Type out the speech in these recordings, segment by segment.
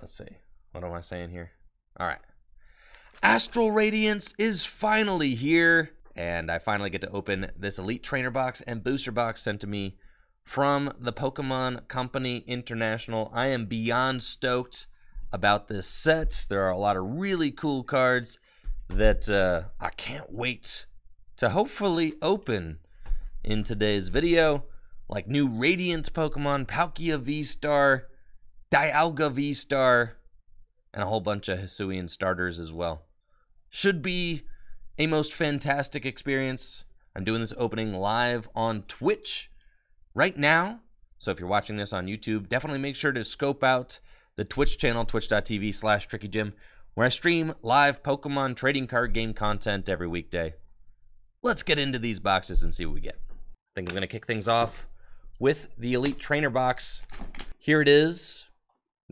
let's see. What am I saying here? All right. Astral Radiance is finally here, and I finally get to open this Elite Trainer box and booster box sent to me from the Pokemon Company International. I am beyond stoked about this set. There are a lot of really cool cards that uh, I can't wait to hopefully open in today's video, like new Radiant Pokemon, Palkia V-Star, Dialga V-Star, and a whole bunch of Hisuian starters as well. Should be a most fantastic experience. I'm doing this opening live on Twitch right now. So if you're watching this on YouTube, definitely make sure to scope out the Twitch channel, twitch.tv slash trickygym, where I stream live Pokemon trading card game content every weekday. Let's get into these boxes and see what we get. I think I'm going to kick things off with the Elite Trainer box. Here it is,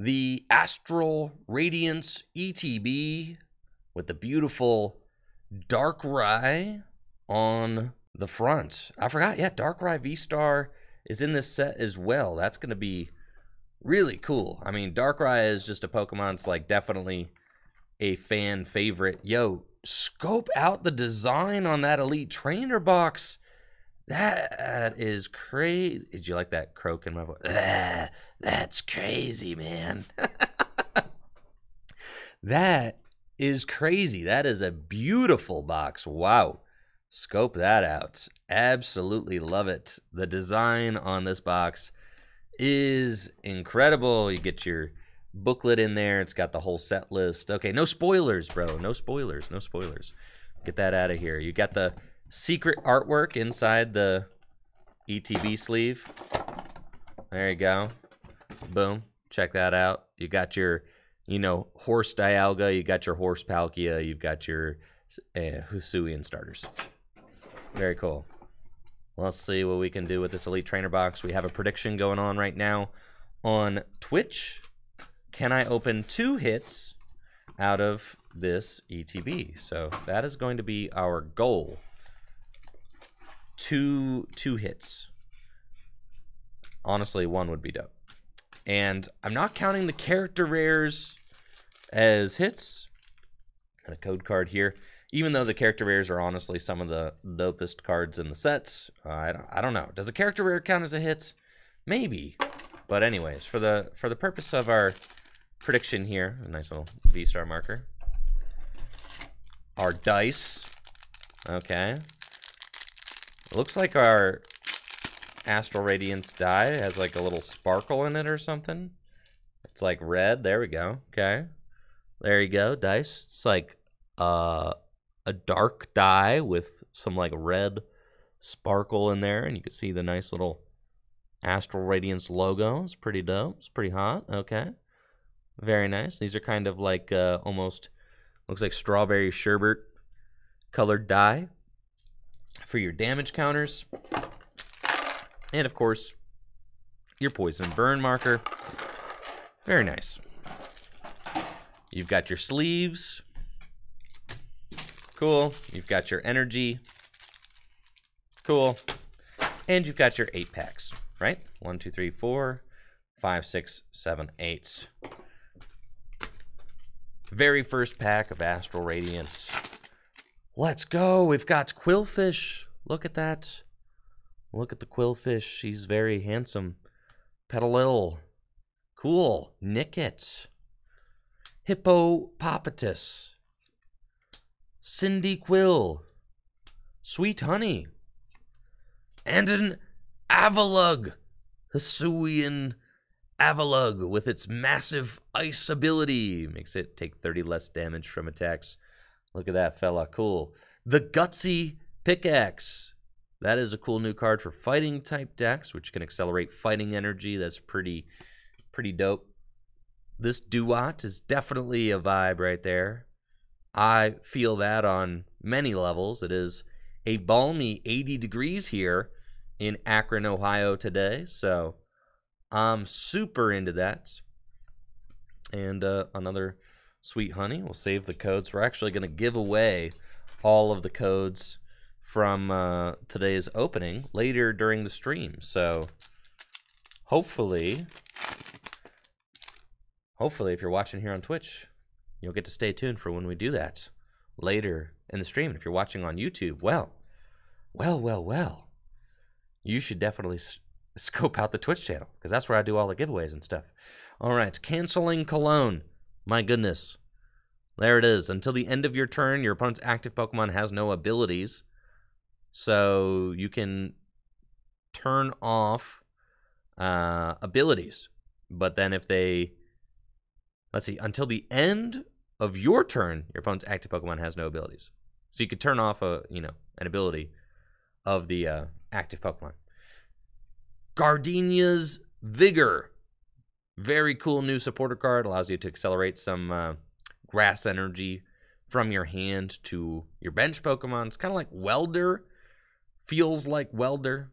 the Astral Radiance ETB with the beautiful Darkrai on the front. I forgot, yeah, Darkrai V-Star is in this set as well. That's going to be really cool. I mean, Darkrai is just a Pokemon. It's like definitely a fan favorite. Yo, scope out the design on that Elite Trainer box. That is crazy. Did you like that croak in my voice? Ah, that's crazy, man. that is crazy. That is a beautiful box. Wow. Scope that out. Absolutely love it. The design on this box is incredible. You get your booklet in there. It's got the whole set list. Okay, no spoilers, bro. No spoilers. No spoilers. Get that out of here. You got the secret artwork inside the ETB sleeve. There you go. Boom. Check that out. You got your, you know, horse Dialga. You got your horse Palkia. You've got your uh, Hisuian starters. Very cool. Let's see what we can do with this Elite Trainer box. We have a prediction going on right now on Twitch. Can I open two hits out of this ETB? So that is going to be our goal. Two two hits. Honestly, one would be dope. And I'm not counting the character rares as hits. And a code card here even though the character rares are honestly some of the dopest cards in the sets. Uh, I don't, I don't know. Does a character rare count as a hit? Maybe. But anyways, for the for the purpose of our prediction here, a nice little V star marker. Our dice. Okay. Looks like our Astral Radiance die has like a little sparkle in it or something. It's like red. There we go. Okay. There you go. Dice. It's like uh a dark die with some like red sparkle in there, and you can see the nice little Astral Radiance logo. It's pretty dope. It's pretty hot. Okay. Very nice. These are kind of like uh, almost looks like strawberry sherbet colored die for your damage counters. And of course, your poison burn marker. Very nice. You've got your sleeves Cool. You've got your energy. Cool. And you've got your eight packs, right? One, two, three, four, five, six, seven, eight. Very first pack of Astral Radiance. Let's go. We've got Qwilfish. Look at that. Look at the Qwilfish. She's very handsome. Petilil. Cool. Nickit. Hippopotamus. Quill. Sweet Honey, and an Avalugg. Hisuian Avalugg with its massive ice ability. Makes it take 30 less damage from attacks. Look at that fella, cool. The Gutsy Pickaxe. That is a cool new card for fighting type decks, which can accelerate fighting energy. That's pretty, pretty dope. This Duat is definitely a vibe right there. I feel that on many levels. It is a balmy 80 degrees here in Akron, Ohio today. So I'm super into that. And uh, another sweet honey. We'll save the codes. We're actually going to give away all of the codes from uh, today's opening later during the stream. So hopefully, hopefully, if you're watching here on Twitch, you'll get to stay tuned for when we do that later in the stream. If you're watching on YouTube, well, well, well, well, you should definitely scope out the Twitch channel because that's where I do all the giveaways and stuff. All right, canceling cologne. My goodness. There it is. Until the end of your turn, your opponent's active Pokemon has no abilities. So you can turn off uh, abilities. But then if they, let's see, until the end of your turn, your opponent's active Pokemon has no abilities. So you could turn off a, you know, an ability of the uh, active Pokemon. Gardenia's Vigor. Very cool new supporter card. Allows you to accelerate some uh, grass energy from your hand to your bench Pokemon. It's kind of like Welder. Feels like Welder,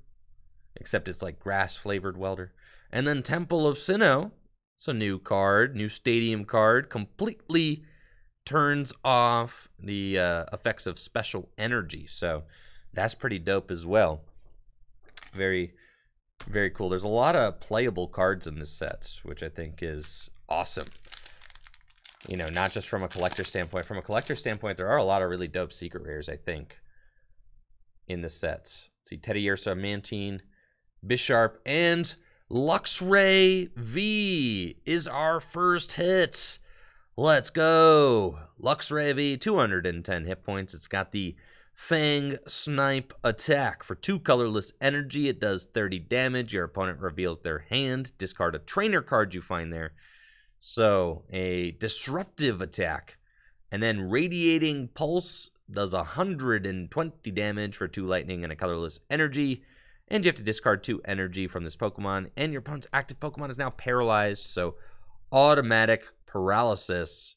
except it's like grass flavored Welder. And then Temple of Sinnoh. It's a new card, new stadium card. Completely turns off the uh, effects of special energy. So that's pretty dope as well. Very, very cool. There's a lot of playable cards in this set, which I think is awesome. You know, not just from a collector standpoint. From a collector standpoint, there are a lot of really dope secret rares, I think, in the sets. see, Teddy Teddiursa, Mantine, Bisharp, and Luxray V is our first hit. Let's go. Luxray V, 210 hit points. It's got the Fang Snipe attack. For two colorless energy, it does 30 damage. Your opponent reveals their hand. Discard a trainer card you find there. So, a disruptive attack. And then Radiating Pulse does 120 damage for two lightning and a colorless energy. And you have to discard two energy from this Pokemon. And your opponent's active Pokemon is now paralyzed. So, automatic paralysis.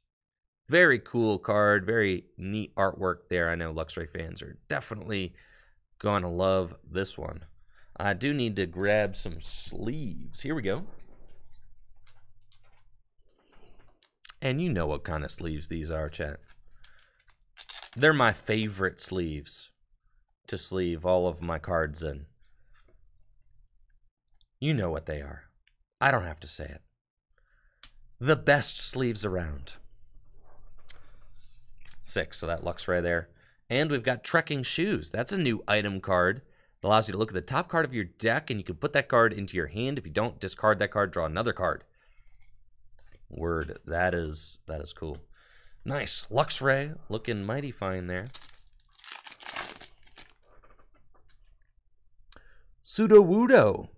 Very cool card. Very neat artwork there. I know Luxray fans are definitely going to love this one. I do need to grab some sleeves. Here we go. And you know what kind of sleeves these are, chat. They're my favorite sleeves to sleeve all of my cards in. You know what they are. I don't have to say it. The best sleeves around. Six, so that Luxray there. And we've got Trekking Shoes. That's a new item card. It allows you to look at the top card of your deck, and you can put that card into your hand. If you don't discard that card, draw another card. Word, that is that is cool. Nice. Luxray looking mighty fine there. Sudowoodo.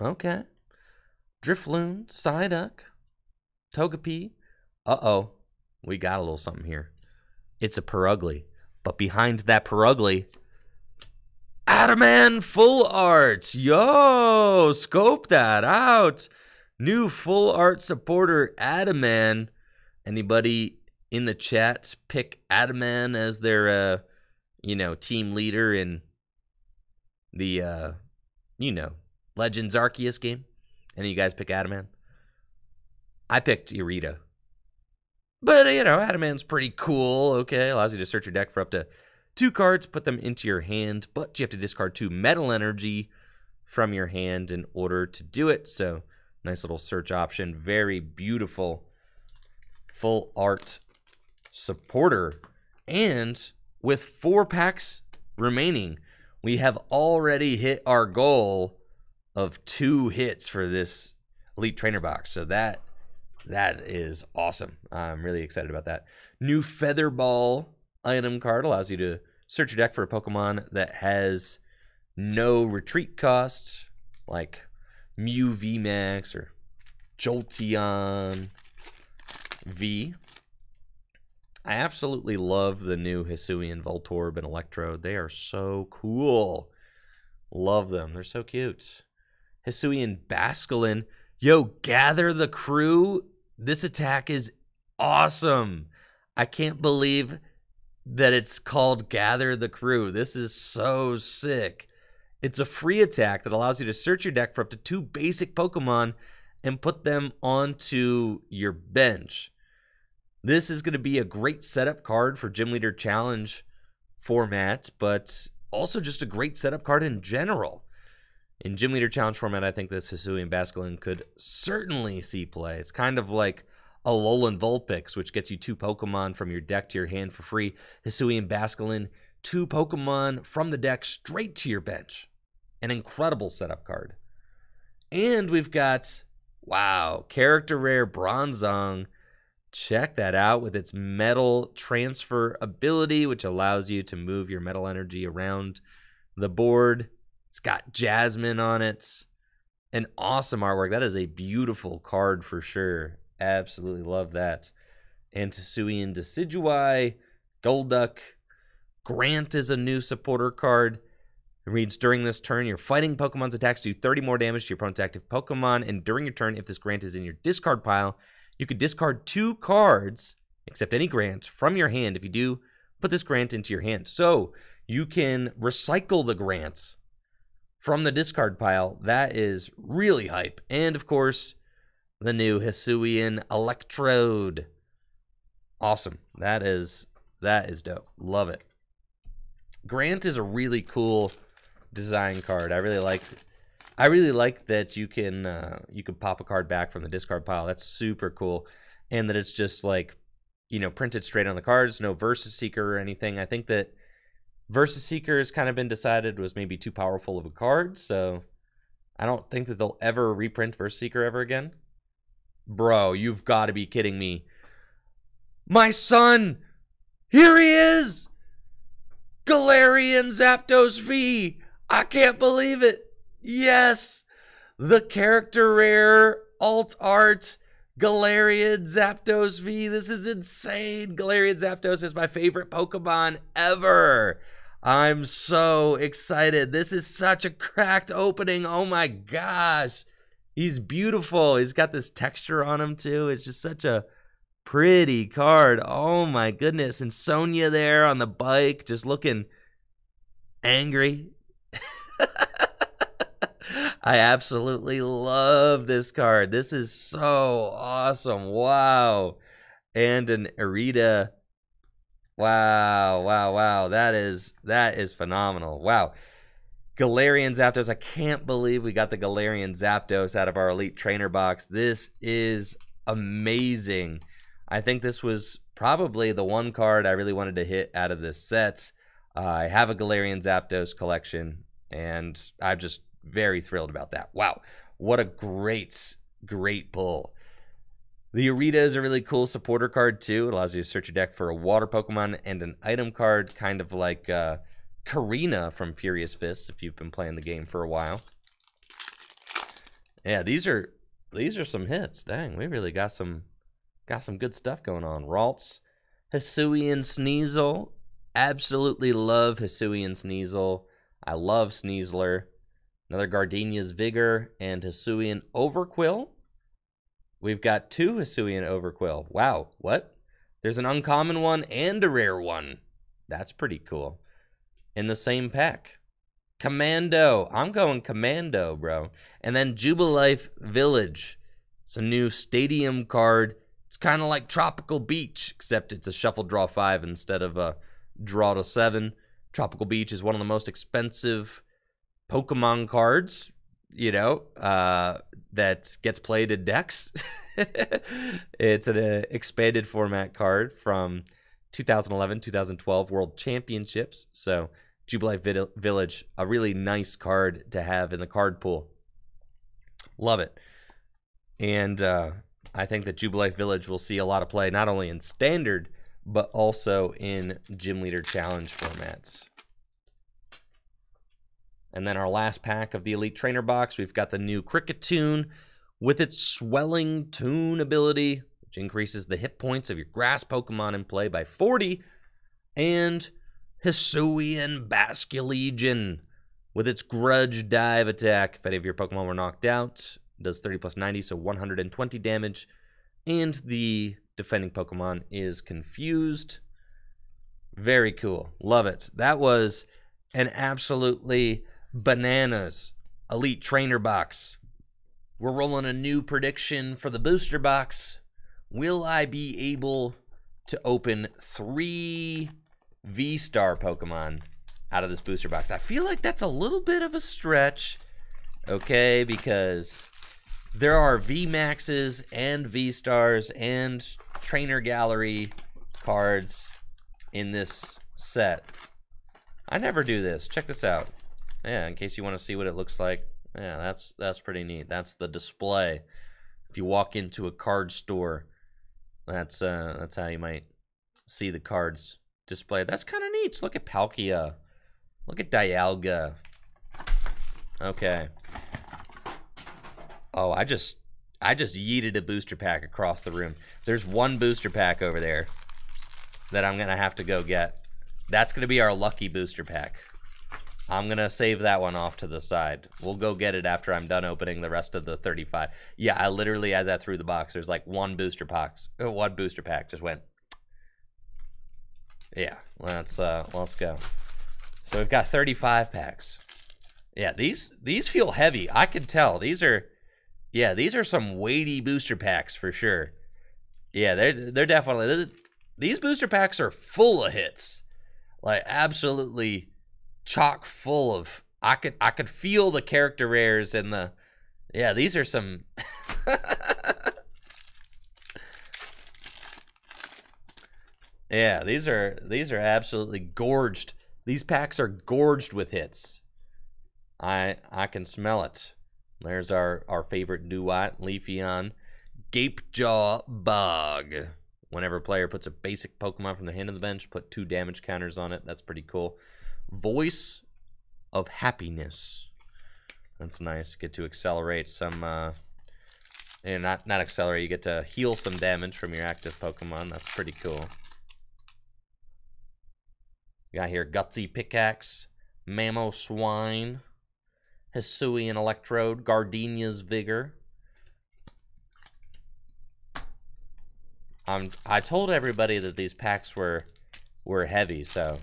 Okay. Drifloon, Psyduck, Togepi. Uh-oh. We got a little something here. It's a Purugly. But behind that Purugly, Adaman Full Art. Yo, scope that out. New Full Art supporter, Adaman. Anybody in the chat pick Adaman as their, uh, you know, team leader in the, uh, you know, Legends Arceus game? Any of you guys pick Adaman? I picked Irida. But, uh, you know, Adaman's pretty cool, okay? Allows you to search your deck for up to two cards, put them into your hand, but you have to discard two metal energy from your hand in order to do it. So, nice little search option. Very beautiful full art supporter. And with four packs remaining, we have already hit our goal of two hits for this elite trainer box. So that that is awesome. I'm really excited about that. New feather ball item card allows you to search your deck for a Pokemon that has no retreat cost, like Mew VMAX or Jolteon V. I absolutely love the new Hisuian Voltorb and Electrode. They are so cool. Love them. They're so cute. Hisuian Basculin. Yo, gather the crew. This attack is awesome. I can't believe that it's called Gather the Crew. This is so sick. It's a free attack that allows you to search your deck for up to two basic Pokemon and put them onto your bench. This is going to be a great setup card for Gym Leader Challenge format, but also just a great setup card in general. In Gym Leader Challenge format, I think this Hisuian Basculin could certainly see play. It's kind of like a Alolan Vulpix, which gets you two Pokemon from your deck to your hand for free. Hisuian Basculin, two Pokemon from the deck straight to your bench. An incredible setup card. And we've got, wow, character rare Bronzong. Check that out with its metal transfer ability, which allows you to move your metal energy around the board. It's got Jasmine on it. An awesome artwork. That is a beautiful card for sure. Absolutely love that. Antisuian Decidueye, Golduck. Grant is a new supporter card. It reads during this turn, your fighting Pokemon's attacks do 30 more damage to your opponent's active Pokemon, and during your turn, if this Grant is in your discard pile, you could discard two cards, except any Grant, from your hand. If you do, put this Grant into your hand. So you can recycle the Grants from the discard pile. That is really hype. And of course, the new Hisuian Electrode. Awesome. That is that is dope. Love it. Grant is a really cool design card. I really like I really like that you can uh, you can pop a card back from the discard pile. That's super cool. And that it's just like, you know, printed straight on the cards, no VS Seeker or anything. I think that VS Seeker has kind of been decided was maybe too powerful of a card, so I don't think that they'll ever reprint VS Seeker ever again. Bro, you've got to be kidding me. My son! Here he is! Galarian Zapdos V! I can't believe it! Yes! The character rare alt art Galarian Zapdos V. This is insane. Galarian Zapdos is my favorite Pokemon ever. I'm so excited. This is such a cracked opening. Oh my gosh. He's beautiful. He's got this texture on him too. It's just such a pretty card. Oh my goodness. And Sonia there on the bike just looking angry. I absolutely love this card. This is so awesome. Wow. And an Irida. Wow, wow, wow. That is that is phenomenal. Wow. Galarian Zapdos. I can't believe we got the Galarian Zapdos out of our Elite Trainer box. This is amazing. I think this was probably the one card I really wanted to hit out of this set. Uh, I have a Galarian Zapdos collection, and I'm just very thrilled about that. Wow, what a great, great pull. The Irida is a really cool supporter card too. It allows you to search your deck for a water Pokemon and an item card, kind of like uh, Korrina from Furious Fists, if you've been playing the game for a while. Yeah, these are these are some hits. Dang, we really got some got some good stuff going on. Ralts, Hisuian Sneasel. Absolutely love Hisuian Sneasel. I love Sneasler. Another Gardenia's Vigor and Hisuian Overqwil. We've got two Hisuian Overqwil. Wow, what? There's an uncommon one and a rare one. That's pretty cool. In the same pack. Commando. I'm going Commando, bro. And then Jubilife Village. It's a new stadium card. It's kind of like Tropical Beach, except it's a shuffle draw five instead of a draw to seven. Tropical Beach is one of the most expensive Pokemon cards, you know, uh, that gets played in decks. it's an uh, expanded format card from 2011 2012 World Championships. So, Jubilife Village, a really nice card to have in the card pool. Love it. And uh, I think that Jubilife Village will see a lot of play, not only in standard, but also in Gym Leader Challenge formats. And then our last pack of the Elite Trainer box, we've got the new Kricketune with its swelling tune ability, which increases the hit points of your grass Pokemon in play by 40, and Hisuian Basculegion with its Grudge Dive attack. If any of your Pokemon were knocked out, does 30 plus 90, so 120 damage. And the defending Pokemon is Confused. Very cool. Love it. That was an absolutely bananas elite trainer box. We're rolling a new prediction for the booster box. Will I be able to open three V Star Pokemon out of this booster box? I feel like that's a little bit of a stretch, okay? Because there are V Maxes and V Stars and Trainer Gallery cards in this set. I never do this. Check this out. Yeah, in case you want to see what it looks like. Yeah, that's that's pretty neat. That's the display. If you walk into a card store, that's uh that's how you might see the cards displayed. That's kind of neat. Look at Palkia. Look at Dialga. Okay. Oh, I just I just yeeted a booster pack across the room. There's one booster pack over there that I'm gonna have to go get. That's gonna be our lucky booster pack. I'm gonna save that one off to the side. We'll go get it after I'm done opening the rest of the 35. Yeah, I literally, as I threw the box, there's like one booster box, uh, one booster pack just went. Yeah, let's uh, let's go. So we've got 35 packs. Yeah, these these feel heavy. I can tell. These are, yeah, these are some weighty booster packs for sure. Yeah, they're they're definitely these booster packs are full of hits, like absolutely chock full of. I could I could feel the character rares and the, yeah, these are some. yeah, these are these are absolutely gorged. These packs are gorged with hits. I I can smell it. There's our our favorite Duat Leafeon, Gapejaw Bog. Whenever a player puts a basic Pokemon from their hand to the bench, put two damage counters on it. That's pretty cool. Voice of Happiness. That's nice. Get to accelerate some, uh, and not not accelerate. You get to heal some damage from your active Pokemon. That's pretty cool. You got here Gutsy Pickaxe, Mammo Mamoswine, Hisuian Electrode, Gardenia's Vigor. I'm I told everybody that these packs were were heavy, so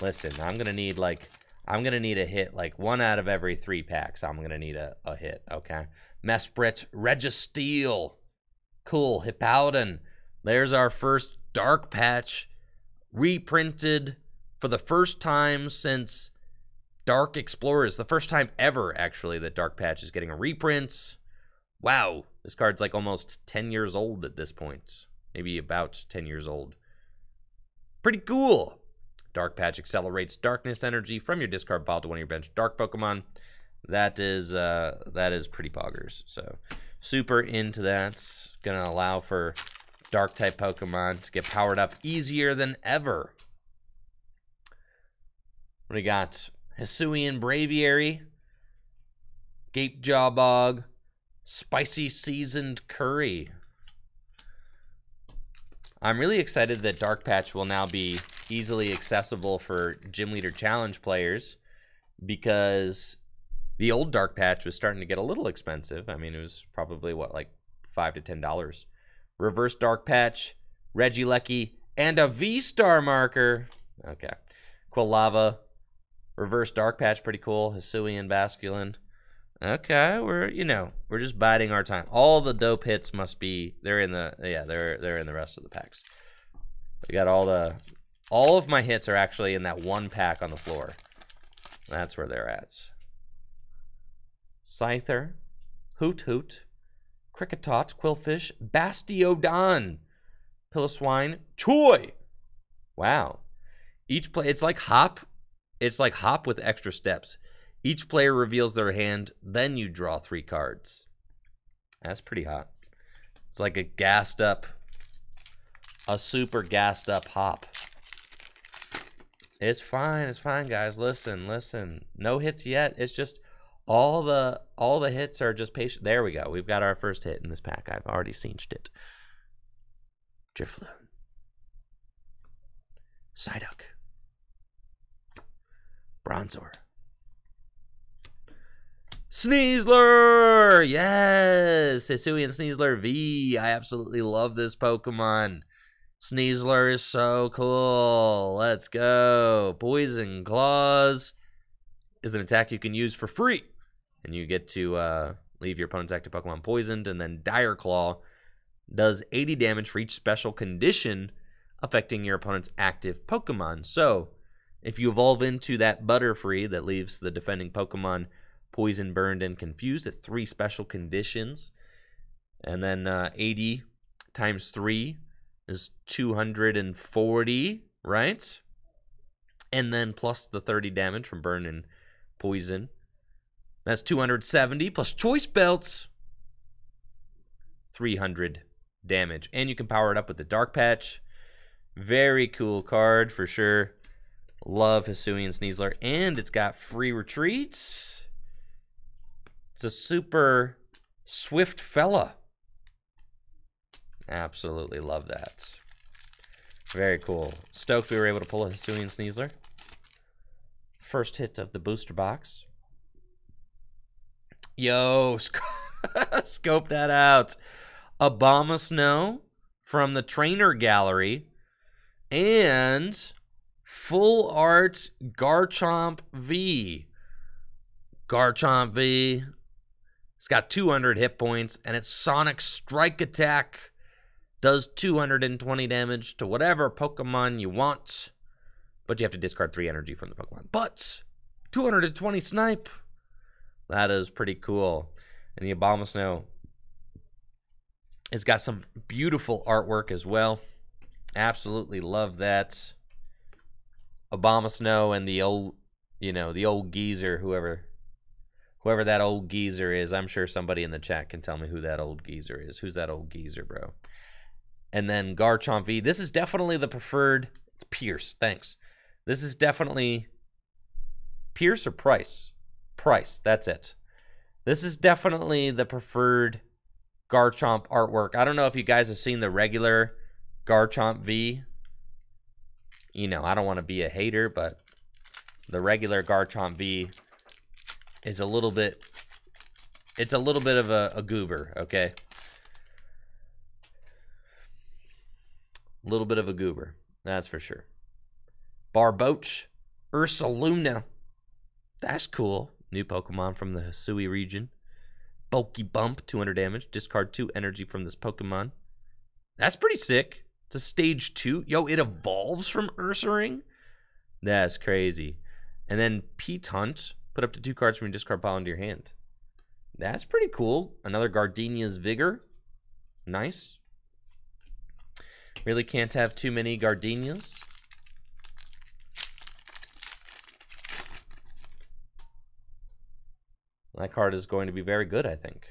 listen, I'm gonna need like I'm gonna need a hit like one out of every three packs. I'm gonna need a, a hit, okay? Mesprit, Registeel. Cool, Hippowdon. There's our first dark patch reprinted for the first time since Dark Explorers. The first time ever, actually, that Dark Patch is getting a reprint. Wow, this card's like almost 10 years old at this point. Maybe about 10 years old. Pretty cool. Dark Patch accelerates darkness energy from your discard pile to one of your bench dark Pokemon. That is uh, that is pretty poggers. So super into that. Gonna allow for dark type Pokemon to get powered up easier than ever. What do we got? Hisuian Braviary, Gapejaw Bog, Spicy Seasoned Curry. I'm really excited that Dark Patch will now be easily accessible for Gym Leader Challenge players because the old Dark Patch was starting to get a little expensive. I mean, it was probably, what, like 5 to $10. Reverse Dark Patch, Regieleki, and a V-Star marker. Okay. Quilava, Reverse Dark Patch, pretty cool. Hisuian Basculin. Okay, we're you know we're just biding our time. All the dope hits must be they're in the yeah they're they're in the rest of the packs. We got all the all of my hits are actually in that one pack on the floor. That's where they're at. Scyther, Hoothoot, Kricketot, Qwilfish, Bastiodon, Piloswine, Choy. Wow. Each play it's like hop it's like hop with extra steps. Each player reveals their hand, then you draw three cards. That's pretty hot. It's like a gassed up, a super gassed up hop. It's fine. It's fine, guys. Listen, listen. No hits yet. It's just all the all the hits are just patient. There we go. We've got our first hit in this pack. I've already singed it. Drifloon. Psyduck. Bronzor. Sneasler! Yes! Hisuian Sneasler V. I absolutely love this Pokemon. Sneasler is so cool. Let's go. Poison Claws is an attack you can use for free. And you get to uh, leave your opponent's active Pokemon poisoned. And then Dire Claw does 80 damage for each special condition affecting your opponent's active Pokemon. So if you evolve into that Butterfree that leaves the defending Pokemon poison, burned, and confused. It's three special conditions. And then uh, 80 times 3 is 240, right? And then plus the 30 damage from burn and poison. That's 270 plus choice belts. 300 damage. And you can power it up with the dark patch. Very cool card for sure. Love Hisuian Sneasler. And it's got free retreats. It's a super swift fella. Absolutely love that. Very cool. Stoked we were able to pull a Hisuian Sneasler. First hit of the booster box. Yo, sc scope that out. Abomasnow from the Trainer Gallery. And Full Art Garchomp V. Garchomp V. It's got 200 hit points and its Sonic Strike Attack does 220 damage to whatever Pokemon you want, but you have to discard three energy from the Pokemon. But 220 snipe, that is pretty cool. And the Abomasnow has got some beautiful artwork as well. Absolutely love that. Abomasnow and the old, you know, the old geezer, whoever whoever that old geezer is. I'm sure somebody in the chat can tell me who that old geezer is. Who's that old geezer, bro? And then Garchomp V. This is definitely the preferred. It's Pierce. Thanks. This is definitely Pierce or Pryce. Pryce. That's it. This is definitely the preferred Garchomp artwork. I don't know if you guys have seen the regular Garchomp V. You know, I don't want to be a hater, but the regular Garchomp V is a little bit. It's a little bit of a, a goober. Okay. A little bit of a goober, that's for sure. Barboach, Ursaluna. That's cool. New Pokemon from the Hisui region. Bulky Bump, 200 damage. Discard 2 energy from this Pokemon. That's pretty sick. It's a stage 2. Yo, it evolves from Ursaring? That's crazy. And then Pete Hunt. Put up to two cards from your discard pile into your hand. That's pretty cool. Another Gardenia's Vigor. Nice. Really can't have too many gardenias. That card is going to be very good, I think.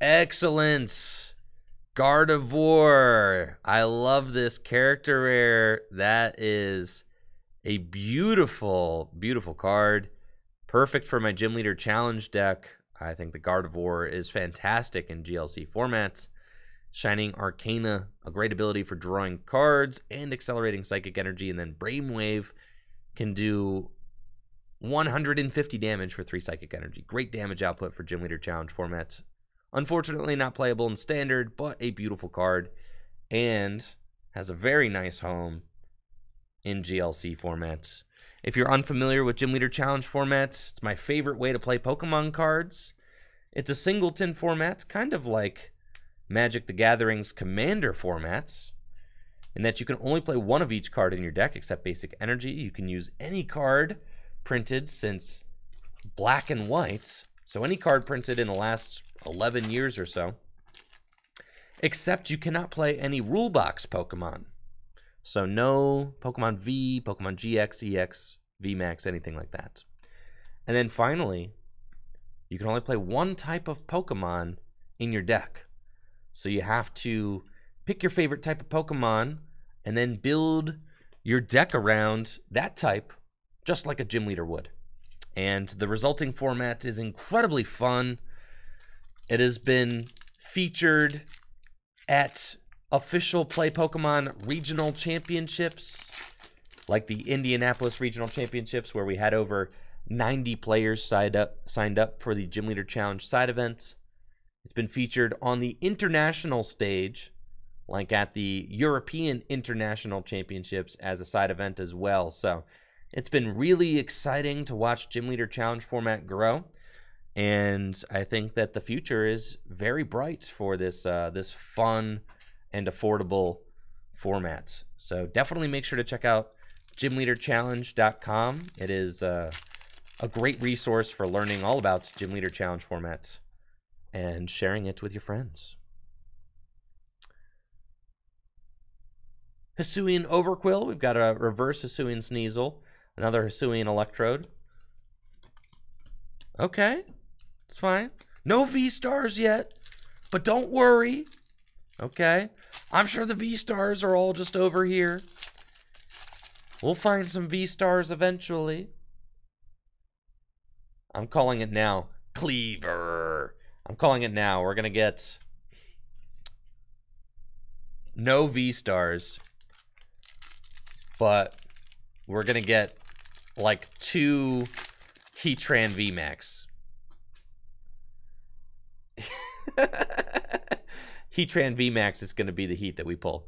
Excellent. Gardevoir. I love this character rare. That is a beautiful, beautiful card. Perfect for my Gym Leader Challenge deck. I think the Gardevoir is fantastic in GLC formats. Shining Arcana, a great ability for drawing cards and accelerating psychic energy. And then Brainwave can do 150 damage for 3 psychic energy. Great damage output for Gym Leader Challenge formats. Unfortunately, not playable in Standard, but a beautiful card. And has a very nice home in GLC formats. If you're unfamiliar with Gym Leader Challenge formats, it's my favorite way to play Pokemon cards. It's a singleton format, kind of like Magic the Gathering's commander formats, in that you can only play one of each card in your deck except basic energy. You can use any card printed since black and white, so any card printed in the last 11 years or so, except you cannot play any rule box Pokemon. So no Pokemon V, Pokemon GX, EX, VMAX, anything like that. And then finally, you can only play one type of Pokemon in your deck. So you have to pick your favorite type of Pokemon and then build your deck around that type, just like a gym leader would. And the resulting format is incredibly fun. It has been featured at official Play Pokemon regional championships, like the Indianapolis Regional Championships, where we had over 90 players signed up signed up for the Gym Leader Challenge side event. It's been featured on the international stage, like at the European International Championships as a side event as well. So it's been really exciting to watch Gym Leader Challenge format grow. And I think that the future is very bright for this uh, this fun and affordable format. So definitely make sure to check out gymleaderchallenge.com. It is uh, a great resource for learning all about Gym Leader Challenge formats and sharing it with your friends. Hisuian Overqwil. We've got a reverse Hisuian Sneasel. Another Hisuian Electrode. Okay. It's fine. No V-Stars yet. But don't worry. Okay. I'm sure the V-Stars are all just over here. We'll find some V-Stars eventually. I'm calling it now. Kleavor. I'm calling it now. We're going to get no V-Stars but we're gonna get like two Heatran VMAX. Heatran VMAX is gonna be the heat that we pull.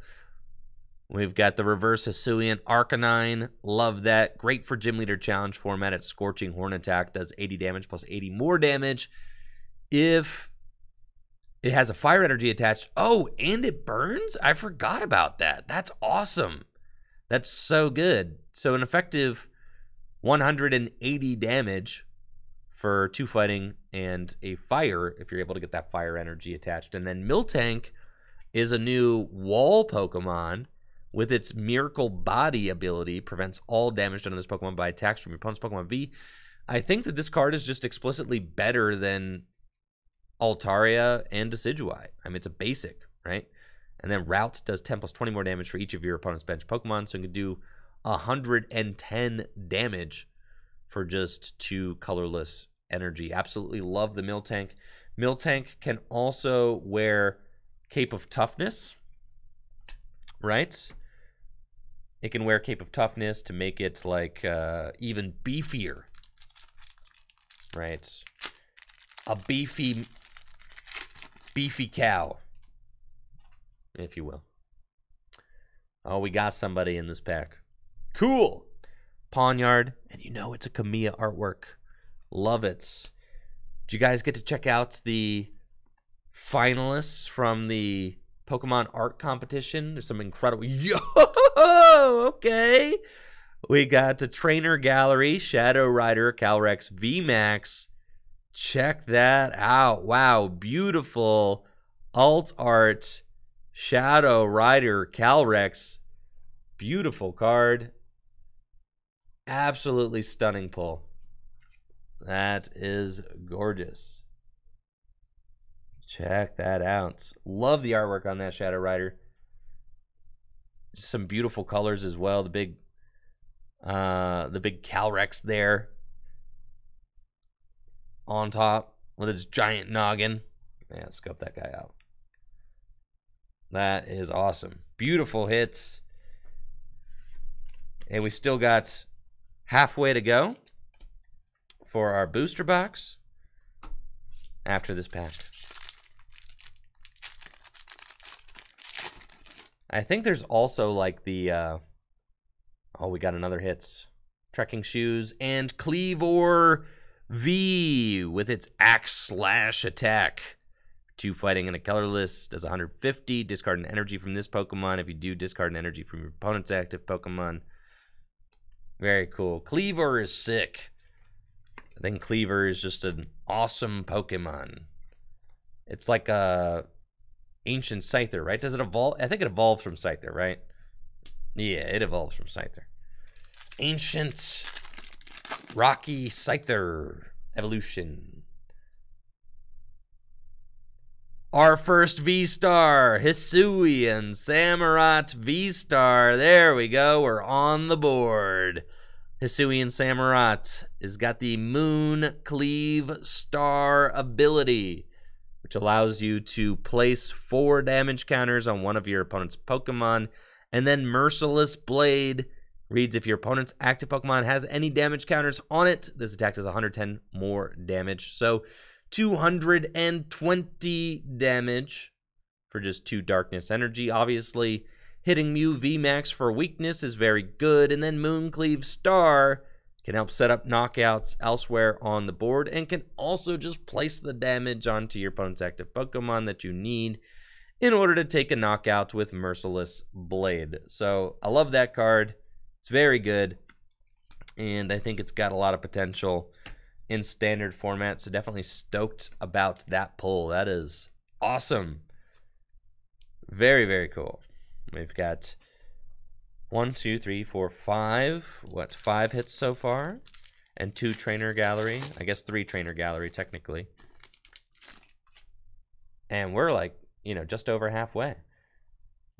We've got the reverse Hisuian Arcanine. Love that. Great for Gym Leader Challenge format. It's Scorching Horn Attack. Does 80 damage plus 80 more damage. If it has a fire energy attached. Oh, and it burns? I forgot about that. That's awesome. That's so good. So an effective 180 damage for two fighting and a fire if you're able to get that fire energy attached. And then Miltank is a new wall Pokemon with its Miracle Body ability, prevents all damage done to this Pokemon by attacks from your opponent's Pokemon V. I think that this card is just explicitly better than Altaria and Decidueye. I mean, it's a basic, right? And then Route does 10 plus 20 more damage for each of your opponent's bench Pokemon. So you can do 110 damage for just two colorless energy. Absolutely love the Miltank. Miltank can also wear Cape of Toughness, right? It can wear Cape of Toughness to make it like uh, even beefier, right? A beefy, beefy cow if you will. Oh, we got somebody in this pack. Cool. Pawniard, and you know it's a Kamiya artwork. Love it. Did you guys get to check out the finalists from the Pokemon art competition? There's some incredible. Yo, okay. We got the trainer gallery, Shadow Rider, Calyrex VMAX. Check that out. Wow, beautiful alt art Shadow Rider Calyrex. Beautiful card. Absolutely stunning pull. That is gorgeous. Check that out. Love the artwork on that Shadow Rider. Some beautiful colors as well. The big uh the big Calyrex there on top with its giant noggin. Yeah, scope that guy out. That is awesome. Beautiful hits. And we still got halfway to go for our booster box after this pack. I think there's also like the uh oh we got another hits. Trekking shoes and Kleavor V with its axe slash attack. Two fighting in a colorless does 150. Discard an energy from this Pokemon. If you do, discard an energy from your opponent's active Pokemon. Very cool. Kleavor is sick. I think Kleavor is just an awesome Pokemon. It's like a ancient Scyther, right? Does it evolve? I think it evolves from Scyther, right? Yeah, it evolves from Scyther. Ancient Rocky Scyther evolution. Our first V-Star, Hisuian Samurott V-Star. There we go. We're on the board. Hisuian Samurott has got the Moon Cleave Star ability, which allows you to place four damage counters on one of your opponent's Pokemon. And then Merciless Blade reads if your opponent's active Pokemon has any damage counters on it, this attack does 110 more damage. So 220 damage for just two darkness energy. Obviously, hitting Mew VMAX for weakness is very good. And then Mooncleave Star can help set up knockouts elsewhere on the board and can also just place the damage onto your opponent's active Pokemon that you need in order to take a knockout with Merciless Blade. So I love that card. It's very good. and I think it's got a lot of potential in standard format. So definitely stoked about that pull. That is awesome. Very, very cool. We've got one, two, three, four, five. What, five hits so far? And two trainer gallery. I guess three trainer gallery, technically. And we're like, you know, just over halfway.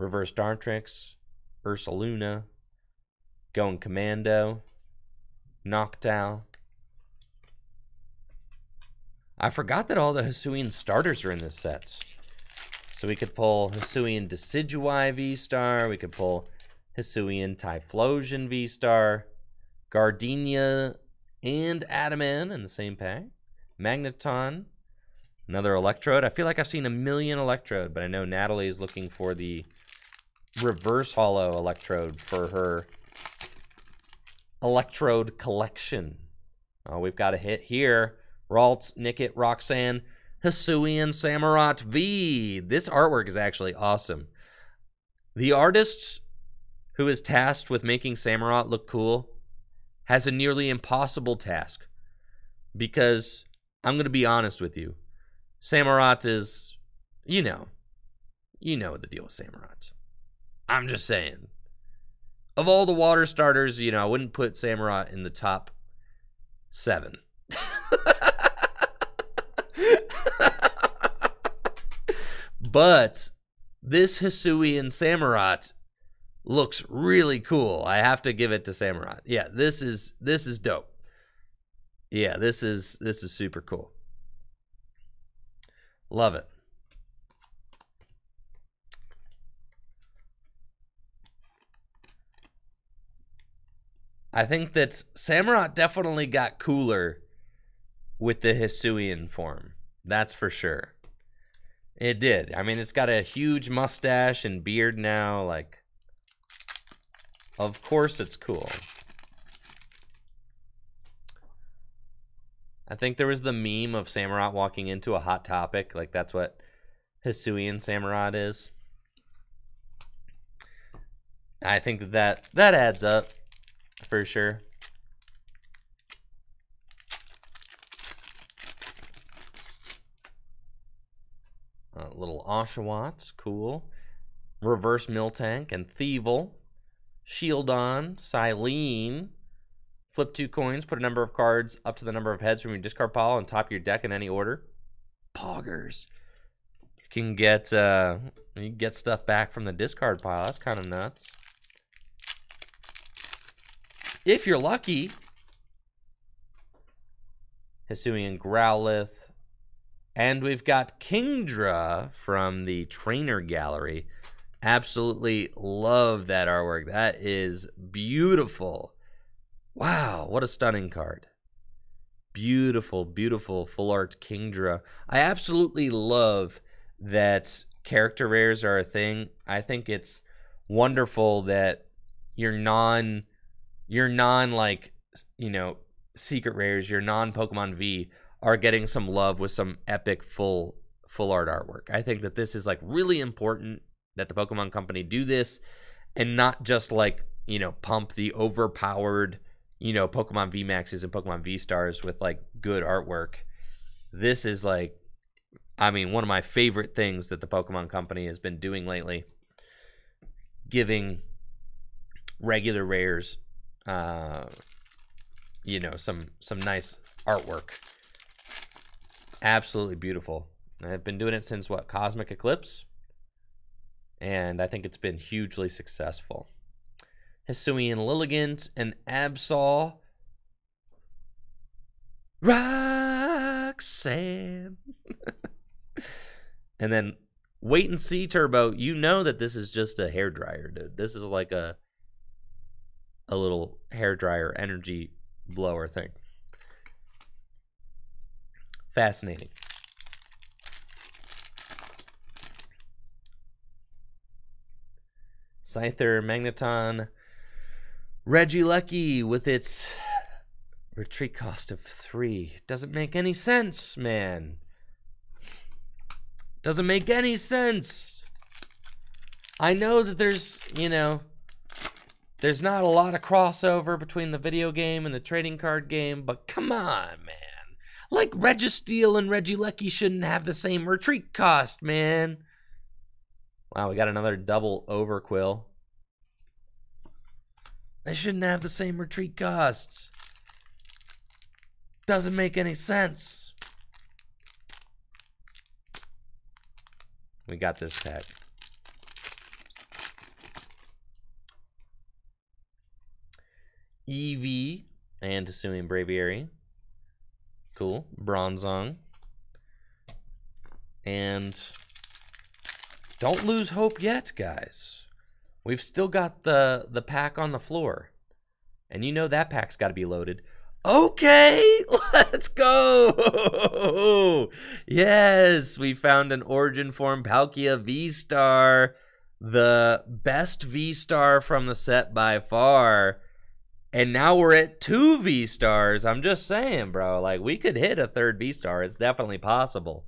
Reverse Dartrix, Ursaluna, going Commando, Noctowl. I forgot that all the Hisuian starters are in this set. So we could pull Hisuian Decidueye V-Star. We could pull Hisuian Typhlosion V-Star. Gardenia and Adaman in the same pack. Magneton. Another Electrode. I feel like I've seen a million Electrode, but I know Natalie is looking for the reverse hollow Electrode for her Electrode collection. Oh, we've got a hit here. Ralts, Nickit, Roxanne, Hisuian Samurott V. This artwork is actually awesome. The artist who is tasked with making Samurott look cool has a nearly impossible task because I'm going to be honest with you. Samurott is, you know, you know the deal with Samurott. I'm just saying. Of all the water starters, you know, I wouldn't put Samurott in the top seven. but this Hisuian Samurott looks really cool. I have to give it to Samurott. Yeah, this is this is dope. Yeah, this is this is super cool. Love it. I think that Samurott definitely got cooler with the Hisuian form. That's for sure. It did. I mean, it's got a huge mustache and beard now. Like, of course it's cool. I think there was the meme of Samurott walking into a hot topic. Like, that's what Hisuian Samurott is. I think that that adds up for sure. A little Oshawott, cool. Reverse Miltank and Thievul. Shieldon, Cyllene. Flip two coins, put a number of cards up to the number of heads from your discard pile on top of your deck in any order. Poggers. You can get uh you can get stuff back from the discard pile. That's kind of nuts. If you're lucky. Hisuian Growlithe, and we've got Kingdra from the Trainer Gallery. Absolutely love that artwork. That is beautiful. Wow, what a stunning card. Beautiful, beautiful full art Kingdra. I absolutely love that character rares are a thing. I think it's wonderful that your non your non like you know secret rares, your non Pokemon V are getting some love with some epic full full art artwork. I think that this is like really important that the Pokemon Company do this and not just like, you know, pump the overpowered, you know, Pokemon V Maxes and Pokemon V Stars with like good artwork. This is like I mean, one of my favorite things that the Pokemon Company has been doing lately. Giving regular rares uh you know, some some nice artwork absolutely beautiful. I've been doing it since what Cosmic Eclipse, and I think it's been hugely successful. Hisuian Lilligant and Absol. Roxanne. and then wait and see turbo. You know that this is just a hair dryer, dude. This is like a a little hair dryer energy blower thing. Fascinating. Scyther, Magneton, Regieleki with its retreat cost of three. Doesn't make any sense, man. Doesn't make any sense. I know that there's, you know, there's not a lot of crossover between the video game and the trading card game, but come on, man. Like Registeel and Regieleki shouldn't have the same retreat cost, man. Wow, we got another double Overqwil. They shouldn't have the same retreat costs. Doesn't make any sense. We got this pack. Eevee and Hisuian Braviary. Cool. Bronzong. And don't lose hope yet, guys. We've still got the, the pack on the floor. And you know that pack's got to be loaded. Okay, let's go. yes, we found an origin form Palkia V-Star. The best V-Star from the set by far. And now we're at two V stars. I'm just saying, bro. Like we could hit a third V star. It's definitely possible.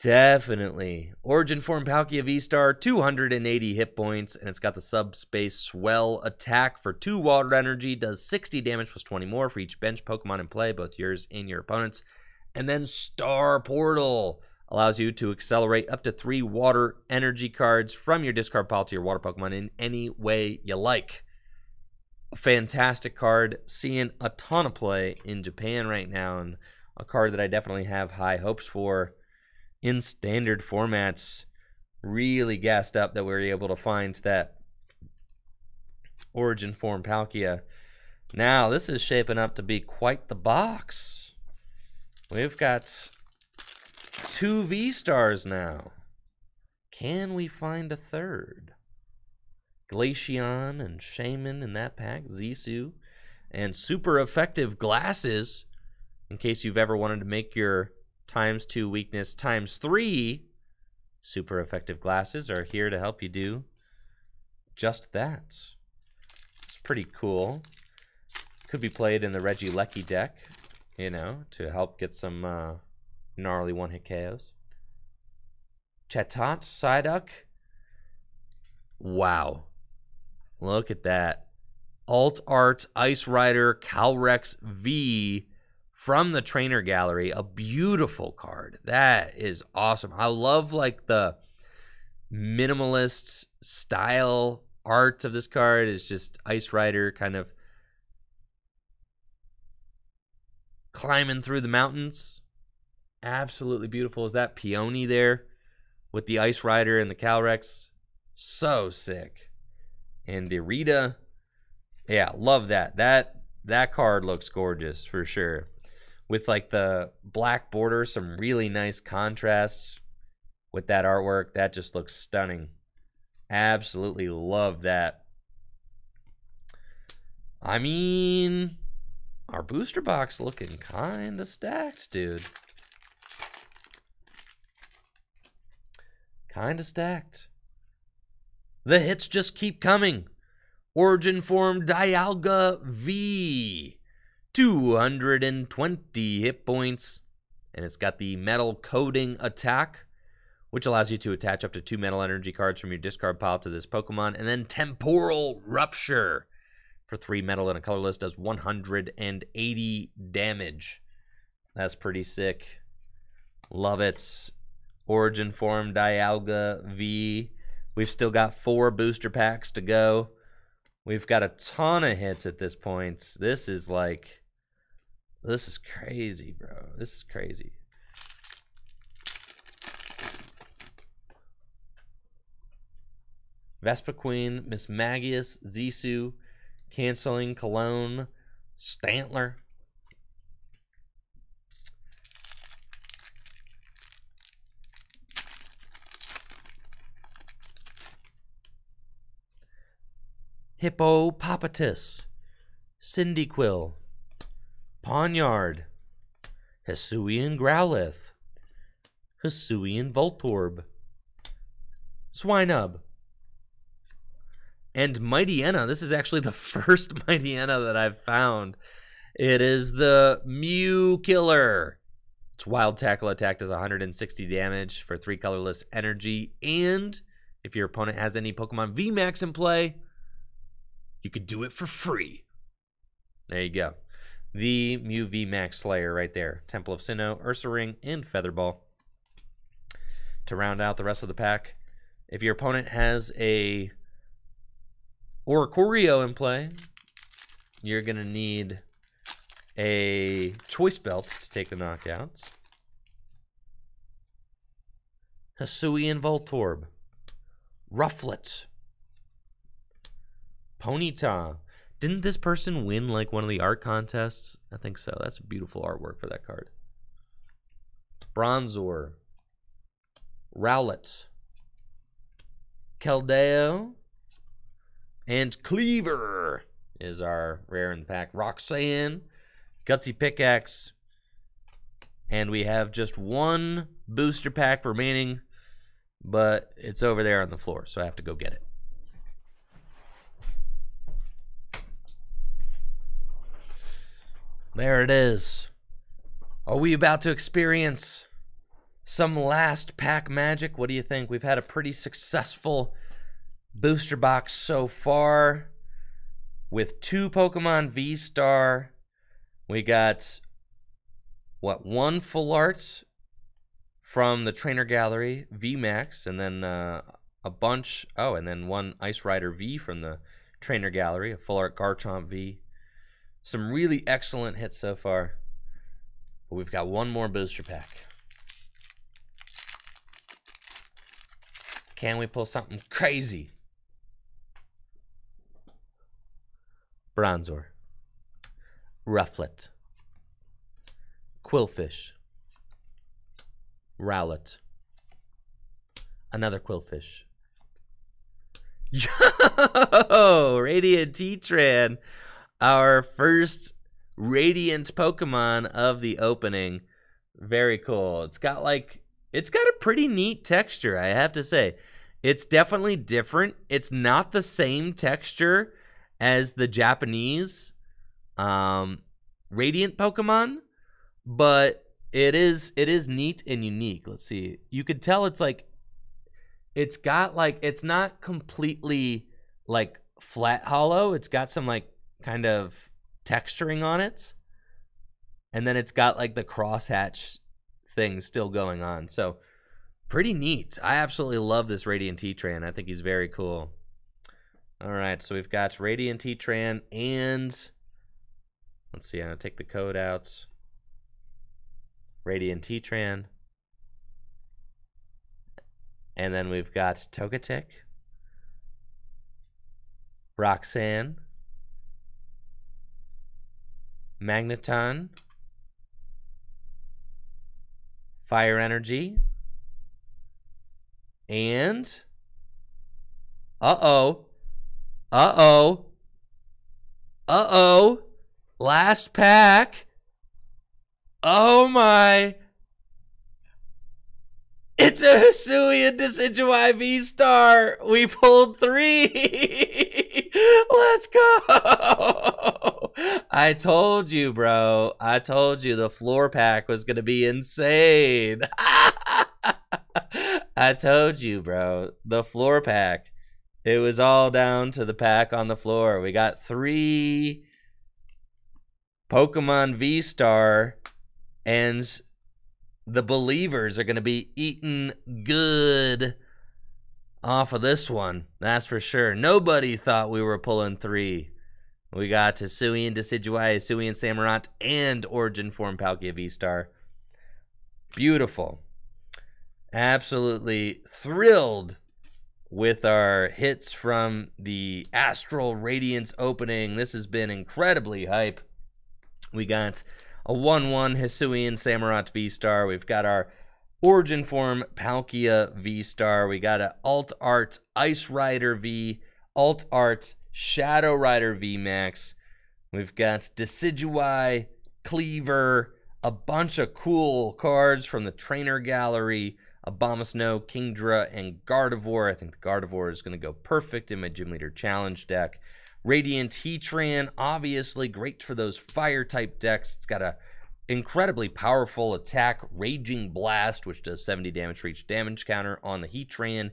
Definitely. Origin form Palkia V Star, 280 hit points, and it's got the subspace swell attack for two water energy, does 60 damage plus 20 more for each bench Pokemon in play, both yours and your opponent's. And then Star Portal allows you to accelerate up to three water energy cards from your discard pile to your water Pokemon in any way you like fantastic card. Seeing a ton of play in Japan right now, and a card that I definitely have high hopes for in standard formats. Really gassed up that we were able to find that origin form Palkia. Now, this is shaping up to be quite the box. We've got two V stars now. Can we find a third? Glaceon and Shaman in that pack, Zisu, and super effective glasses in case you've ever wanted to make your times two weakness times three. Super effective glasses are here to help you do just that. It's pretty cool. Could be played in the Regieleki deck, you know, to help get some uh, gnarly one-hit KOs. Chatot, Psyduck. Wow. Look at that. Alt Art Ice Rider Calyrex V from the trainer gallery. A beautiful card. That is awesome. I love like the minimalist style art of this card. It's just Ice Rider kind of climbing through the mountains. Absolutely beautiful. Is that Peony there with the Ice Rider and the Calyrex? So sick and Derita. Yeah, love that. That that card looks gorgeous for sure. With like the black border, some really nice contrasts with that artwork. That just looks stunning. Absolutely love that. I mean, our booster box looking kind of stacked, dude. Kind of stacked. The hits just keep coming. Origin form Dialga V. 220 hit points. And it's got the metal coating attack, which allows you to attach up to two metal energy cards from your discard pile to this Pokemon. And then Temporal Rupture for three metal and a colorless does 180 damage. That's pretty sick. Love it. Origin form Dialga V We've still got four booster packs to go. We've got a ton of hits at this point. This is like, this is crazy, bro. This is crazy. Vespiquen, Miss Mismagius, Zisu, canceling Cologne, Stantler, Hippopotamus, Cyndaquil, Pawniard, Hisuian Growlithe, Hisuian Voltorb, Swinub, and Mightyena. This is actually the first Mightyena that I've found. It is the Mew Killer. Its wild tackle attack does 160 damage for three colorless energy. And if your opponent has any Pokemon VMAX in play, you could do it for free. There you go. The Mew V Max Slayer right there. Temple of Sinnoh, Ursaring, and Featherball. To round out the rest of the pack, if your opponent has a Oricorio in play, you're going to need a Choice Belt to take the knockouts. Hisuian Voltorb. Rufflet. Ponyta. Didn't this person win like one of the art contests? I think so. That's beautiful artwork for that card. Bronzor. Rowlet. Keldeo. And Kleavor is our rare in the pack. Roxanne. Gutsy Pickaxe. And we have just one booster pack remaining, but it's over there on the floor, so I have to go get it. There it is. Are we about to experience some last pack magic? What do you think? We've had a pretty successful booster box so far with two Pokemon V Star. We got what one full arts from the trainer gallery V Max, and then uh, a bunch. Oh, and then one Ice Rider V from the trainer gallery, a full art Garchomp V. Some really excellent hits so far. But we've got one more booster pack. Can we pull something crazy? Bronzor. Rufflet. Qwilfish. Rowlet. Another Qwilfish. Yo! Radiant Heatran our first radiant Pokemon of the opening. Very cool. It's got like it's got a pretty neat texture, I have to say. It's definitely different. It's not the same texture as the Japanese um, radiant Pokemon, but it is it is neat and unique. Let's see. You could tell it's like it's got like it's not completely like flat hollow. It's got some like kind of texturing on it. And then it's got like the crosshatch thing still going on. So pretty neat. I absolutely love this Radiant Heatran. I think he's very cool. All right, so we've got Radiant Heatran and let's see, I'm gonna take the code out. Radiant Heatran. And then we've got Togetic, Roxanne, Magneton, Fire Energy, and uh oh, uh oh, uh oh, last pack. Oh my. It's a Hisuian Decidueye V Star. We pulled three. Let's go. I told you, bro. I told you the floor pack was going to be insane. I told you, bro. The floor pack. It was all down to the pack on the floor. We got three Pokemon V Star and the believers are going to be eating good off of this one. That's for sure. Nobody thought we were pulling three. We got Hisuian Decidueye, Hisuian Samurott, and Origin Form Palkia V-Star. Beautiful. Absolutely thrilled with our hits from the Astral Radiance opening. This has been incredibly hype. We got a 1-1 Hisuian Samurott V-Star. We've got our Origin Form Palkia V-Star. We got an Alt Art Ice Rider V, Alt Art Shadow Rider V Max. We've got Decidueye, Kleavor, a bunch of cool cards from the trainer gallery. Abomasnow, Kingdra, and Gardevoir. I think the Gardevoir is going to go perfect in my Gym Leader Challenge deck. Radiant Heatran, obviously great for those fire type decks. It's got a incredibly powerful attack, Raging Blast, which does 70 damage for each damage counter on the Heatran.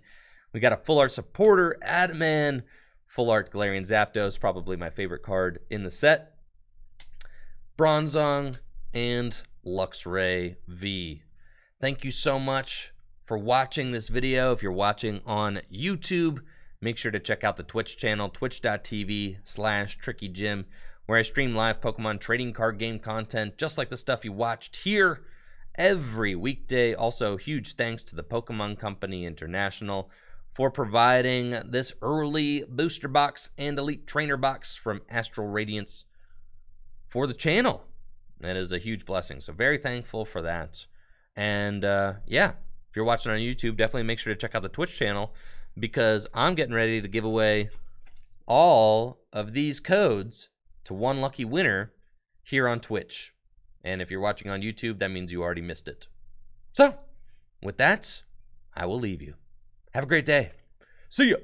We got a full art supporter, Adaman, Full Art Galarian Zapdos, probably my favorite card in the set. Bronzong and Luxray V. Thank you so much for watching this video. If you're watching on YouTube, make sure to check out the Twitch channel, twitch.tv slash trickygym, where I stream live Pokemon trading card game content, just like the stuff you watched here every weekday. Also, huge thanks to the Pokemon Company International for providing this early booster box and elite trainer box from Astral Radiance for the channel. That is a huge blessing. So, very thankful for that. And uh, yeah, if you're watching on YouTube, definitely make sure to check out the Twitch channel because I'm getting ready to give away all of these codes to one lucky winner here on Twitch. And if you're watching on YouTube, that means you already missed it. So, with that, I will leave you. Have a great day. See ya.